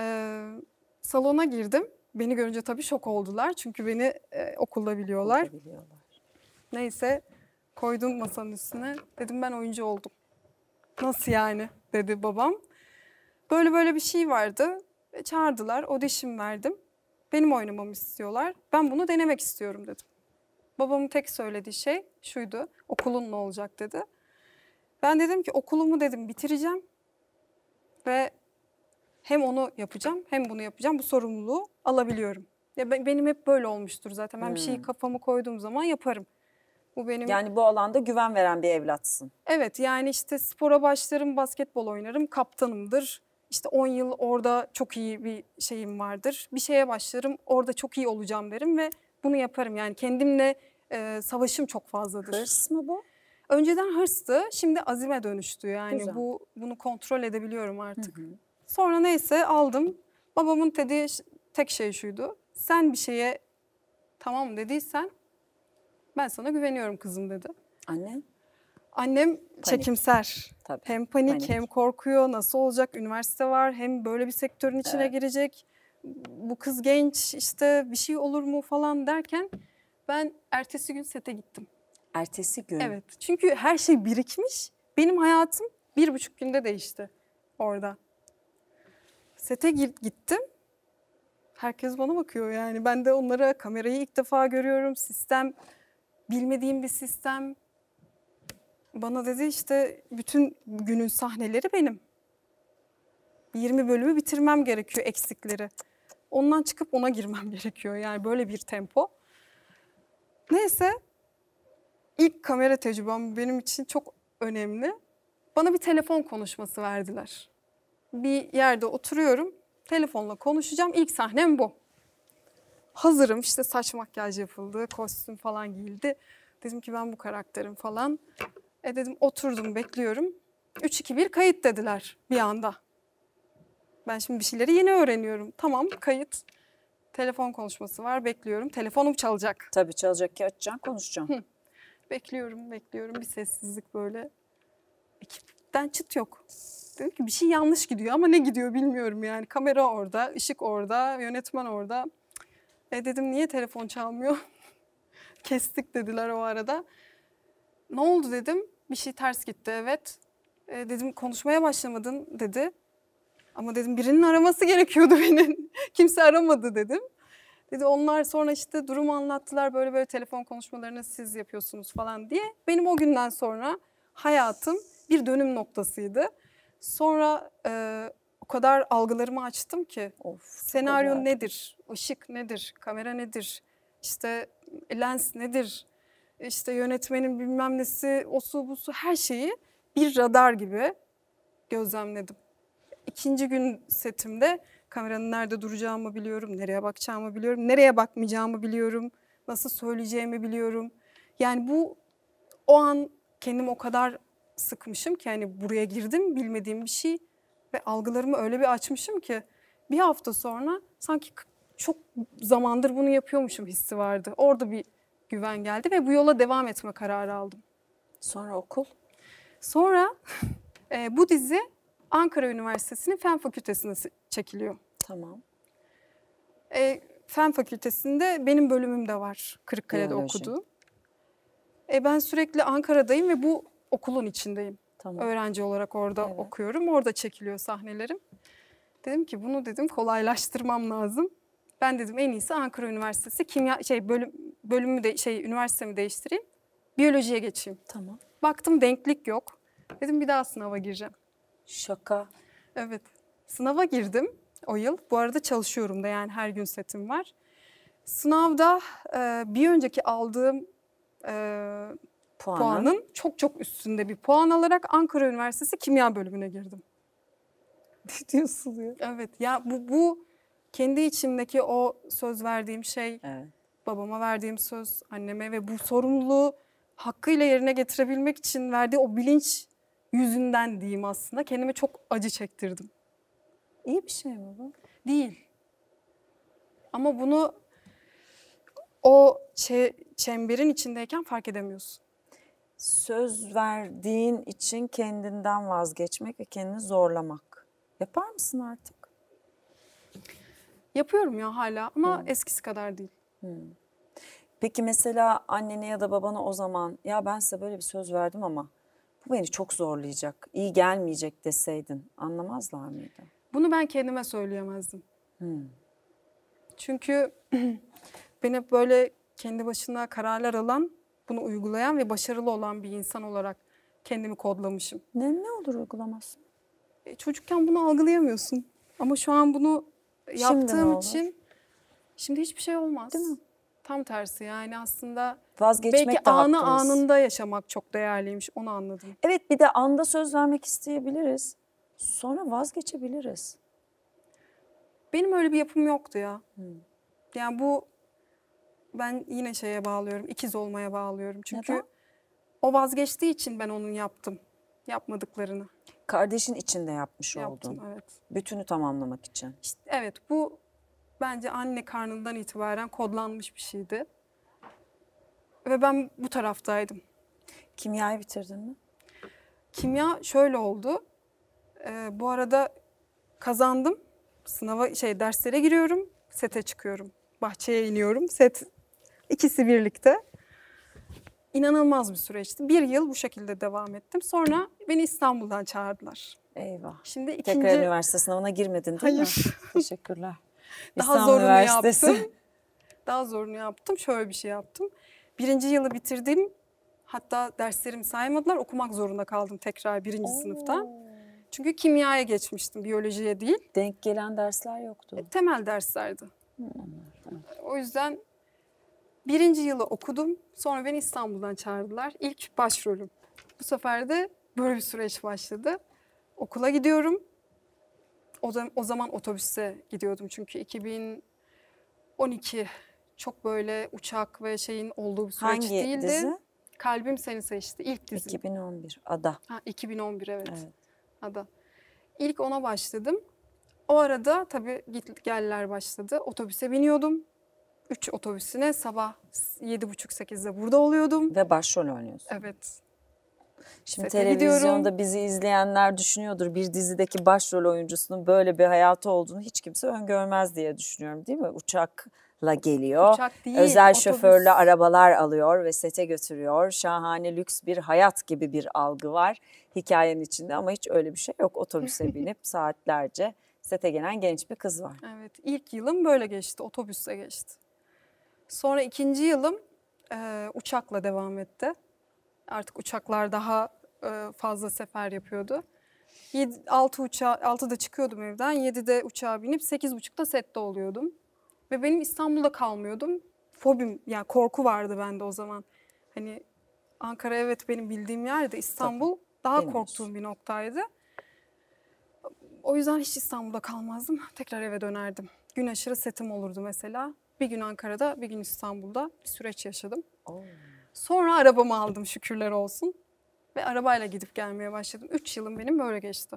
Ee, salona girdim. Beni görünce tabii şok oldular. Çünkü beni e, okulda biliyorlar. Biliyorlar. Neyse koydum masanın üstüne. Dedim ben oyuncu oldum. Nasıl yani dedi babam. Böyle böyle bir şey vardı. E, Çağırdılar, audition verdim. Benim oynamamı istiyorlar. Ben bunu denemek istiyorum dedim. Babamın tek söylediği şey şuydu. Okulun ne olacak dedi. Ben dedim ki okulumu dedim bitireceğim. Ve hem onu yapacağım hem bunu yapacağım. Bu sorumluluğu alabiliyorum. Ya ben- benim hep böyle olmuştur zaten. Ben bir şeyi Hmm. kafamı koyduğum zaman yaparım. Bu benim Yani bu alanda güven veren bir evlatsın. Evet yani işte spora başlarım, basketbol oynarım, kaptanımdır. İşte 10 yıl orada çok iyi bir şeyim vardır. Bir şeye başlarım, orada çok iyi olacağım derim ve bunu yaparım. Yani kendimle e, savaşım çok fazladır. Hırs mı bu? Önceden hırstı, şimdi azime dönüştü. Yani Güzel. bu bunu kontrol edebiliyorum artık. Hı hı. Sonra neyse aldım. Babamın dediği tek şey şuydu. Sen bir şeye tamam dediysen ben sana güveniyorum kızım dedi. Annen? Annem çekimser. Tabii. Hem panik, Panik. hem korkuyor. Nasıl olacak? Üniversite var. Hem böyle bir sektörün içine Evet. girecek. Bu kız genç işte bir şey olur mu falan derken ben ertesi gün sete gittim. Ertesi gün. Evet. Çünkü her şey birikmiş. Benim hayatım bir buçuk günde değişti orada. Sete gittim. Herkes bana bakıyor yani. Ben de onlara kamerayı ilk defa görüyorum. Sistem, bilmediğim bir sistem. Bana dedi işte bütün günün sahneleri benim. 20 bölümü bitirmem gerekiyor eksikleri. Ondan çıkıp ona girmem gerekiyor. Yani böyle bir tempo. Neyse ilk kamera tecrübem benim için çok önemli. Bana bir telefon konuşması verdiler. Bir yerde oturuyorum, telefonla konuşacağım. İlk sahnem bu. Hazırım işte saç makyaj yapıldı, kostüm falan giyildi. Dedim ki ben bu karakterim falan. E dedim oturdum bekliyorum. 3 2 1 kayıt dediler bir anda. Ben şimdi bir şeyleri yeni öğreniyorum. Tamam kayıt. Telefon konuşması var bekliyorum. Telefonum çalacak. Tabii çalacak ki açacaksın konuşacaksın. Bekliyorum, bekliyorum. Bir sessizlik böyle. Ekipten çıt yok. Dedim ki bir şey yanlış gidiyor ama ne gidiyor bilmiyorum yani. Kamera orada, ışık orada, yönetmen orada. E dedim niye telefon çalmıyor? Kestik dediler o arada. Ne oldu dedim. Bir şey ters gitti evet. E dedim konuşmaya başlamadın dedi. Ama dedim birinin araması gerekiyordu beni. Kimse aramadı dedim. Dedi onlar sonra işte durumu anlattılar böyle böyle telefon konuşmalarını siz yapıyorsunuz falan diye. Benim o günden sonra hayatım bir dönüm noktasıydı. Sonra e, o kadar algılarımı açtım ki Of. senaryo güzel. nedir, ışık nedir, kamera nedir, işte lens nedir, işte yönetmenin bilmem nesi, osu busu her şeyi bir radar gibi gözlemledim. İkinci gün setimde kameranın nerede duracağımı biliyorum, nereye bakacağımı biliyorum, nereye bakmayacağımı biliyorum, nasıl söyleyeceğimi biliyorum. Yani bu o an kendimi o kadar sıkmışım ki hani buraya girdim bilmediğim bir şey ve algılarımı öyle bir açmışım ki bir hafta sonra sanki çok zamandır bunu yapıyormuşum hissi vardı. Orada bir güven geldi ve bu yola devam etme kararı aldım. Sonra okul. Sonra e, bu dizi Ankara Üniversitesi'nin Fen Fakültesi'nde se- çekiliyor. Tamam. E, Fen Fakültesi'nde benim bölümüm de var Kırıkkale'de Biyoloji. okuduğum. E, ben sürekli Ankara'dayım ve bu okulun içindeyim. Tamam. Öğrenci olarak orada Evet. okuyorum. Orada çekiliyor sahnelerim. Dedim ki bunu dedim kolaylaştırmam lazım. Ben dedim en iyisi Ankara Üniversitesi kimya şey bölüm bölümü de şey üniversitemi değiştireyim. Biyolojiye geçeyim. Tamam. Baktım denklik yok. Dedim bir daha sınava gireceğim. Şaka. Evet. Sınava girdim o yıl. Bu arada çalışıyorum da yani her gün setim var. Sınavda e, bir önceki aldığım e, Puanın. puanın çok çok üstünde bir puan alarak Ankara Üniversitesi Kimya bölümüne girdim. Ne diyorsun ya? Evet ya bu bu kendi içimdeki o söz verdiğim şey, Evet. babama verdiğim söz, anneme ve bu sorumluluğu hakkıyla yerine getirebilmek için verdiği o bilinç yüzünden diyeyim aslında. Kendime çok acı çektirdim. İyi bir şey mi bu? Değil. Ama bunu o çe- çemberin içindeyken fark edemiyorsun. Söz verdiğin için kendinden vazgeçmek ve kendini zorlamak. Yapar mısın artık? Yapıyorum ya hala ama eskisi kadar değil. Peki mesela annene ya da babana o zaman ya ben size böyle bir söz verdim ama bu beni çok zorlayacak, iyi gelmeyecek deseydin anlamazlar mıydı? Bunu ben kendime söyleyemezdim. Çünkü ben hep böyle kendi başına kararlar alan, bunu uygulayan ve başarılı olan bir insan olarak kendimi kodlamışım. Ne, ne olur uygulamazsın? E, çocukken bunu algılayamıyorsun. Ama şu an bunu Şimdi yaptığım olur? için şimdi hiçbir şey olmaz. Değil mi? Tam tersi yani aslında Vazgeçmek belki de anı hakkımız. anında yaşamak çok değerliymiş onu anladım. Evet bir de anda söz vermek isteyebiliriz. Sonra vazgeçebiliriz. Benim öyle bir yapım yoktu ya. Yani bu ben yine şeye bağlıyorum, ikiz olmaya bağlıyorum. Çünkü Neden? o vazgeçtiği için ben onun yaptım. Yapmadıklarını Kardeşin içinde yapmış yaptım oldun. evet. Bütünü tamamlamak için. İşte evet bu bence anne karnından itibaren kodlanmış bir şeydi. Ve ben bu taraftaydım. Kimyayı bitirdin mi? Kimya şöyle oldu. Ee, bu arada kazandım. Sınava şey derslere giriyorum. Sete çıkıyorum. Bahçeye iniyorum. Set ikisi birlikte. İnanılmaz bir süreçti. Bir yıl bu şekilde devam ettim. Sonra beni İstanbul'dan çağırdılar. Eyvah. Şimdi Tekrar ikinci üniversite sınavına girmedin değil mi? Hayır. Teşekkürler. daha İstanbul zorunu Üniversitesi. yaptım. Daha zorunu yaptım. Şöyle bir şey yaptım. Birinci yılı bitirdim. Hatta derslerimi saymadılar. Okumak zorunda kaldım tekrar birinci sınıfta. Çünkü kimyaya geçmiştim, biyolojiye değil. Denk gelen dersler yoktu. temel derslerdi. O yüzden birinci yılı okudum. Sonra beni İstanbul'dan çağırdılar. İlk başrolüm. Bu sefer de böyle bir süreç başladı. Okula gidiyorum. O, da, o zaman otobüse gidiyordum çünkü 2012 çok böyle uçak ve şeyin olduğu bir süreç Hangi değildi. dizi? Kalbim seni seçti. İlk dizim. 2011. Ada. Ha, 2011 evet. Evet. Ada. İlk ona başladım. O arada tabii git geller başladı. Otobüse biniyordum. Üç otobüsüne sabah 7.30-8'de burada oluyordum. Ve başrol oynuyorsun. Evet. Şimdi Sete televizyonda gidiyorum. bizi izleyenler düşünüyordur bir dizideki başrol oyuncusunun böyle bir hayatı olduğunu hiç kimse öngörmez diye düşünüyorum değil mi? Uçakla geliyor. Uçak değil, Özel otobüs. şoförlü arabalar alıyor ve sete götürüyor. Şahane lüks bir hayat gibi bir algı var hikayenin içinde ama hiç öyle bir şey yok. Otobüse binip saatlerce sete gelen genç bir kız var. Evet. ilk yılım böyle geçti. Otobüsle geçti. Sonra ikinci yılım e, uçakla devam etti. Artık uçaklar daha e, fazla sefer yapıyordu. 7, 6 uçağa, 6'da çıkıyordum evden. 7'de uçağa binip 8.30'da sette oluyordum. Ve benim İstanbul'da kalmıyordum. Fobim, yani korku vardı bende o zaman. Hani Ankara evet benim bildiğim yerde İstanbul daha Bilmiyorsun. korktuğum bir noktaydı. O yüzden hiç İstanbul'da kalmazdım. Tekrar eve dönerdim. Gün aşırı setim olurdu mesela. Bir gün Ankara'da, bir gün İstanbul'da bir süreç yaşadım. Sonra arabamı aldım şükürler olsun. Ve arabayla gidip gelmeye başladım. Üç yılım benim böyle geçti.